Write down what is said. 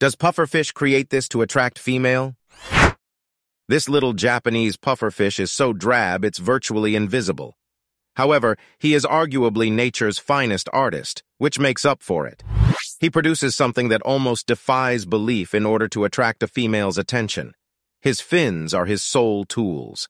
Does pufferfish create this to attract female? This little Japanese pufferfish is so drab it's virtually invisible. However, he is arguably nature's finest artist, which makes up for it. He produces something that almost defies belief in order to attract a female's attention. His fins are his sole tools.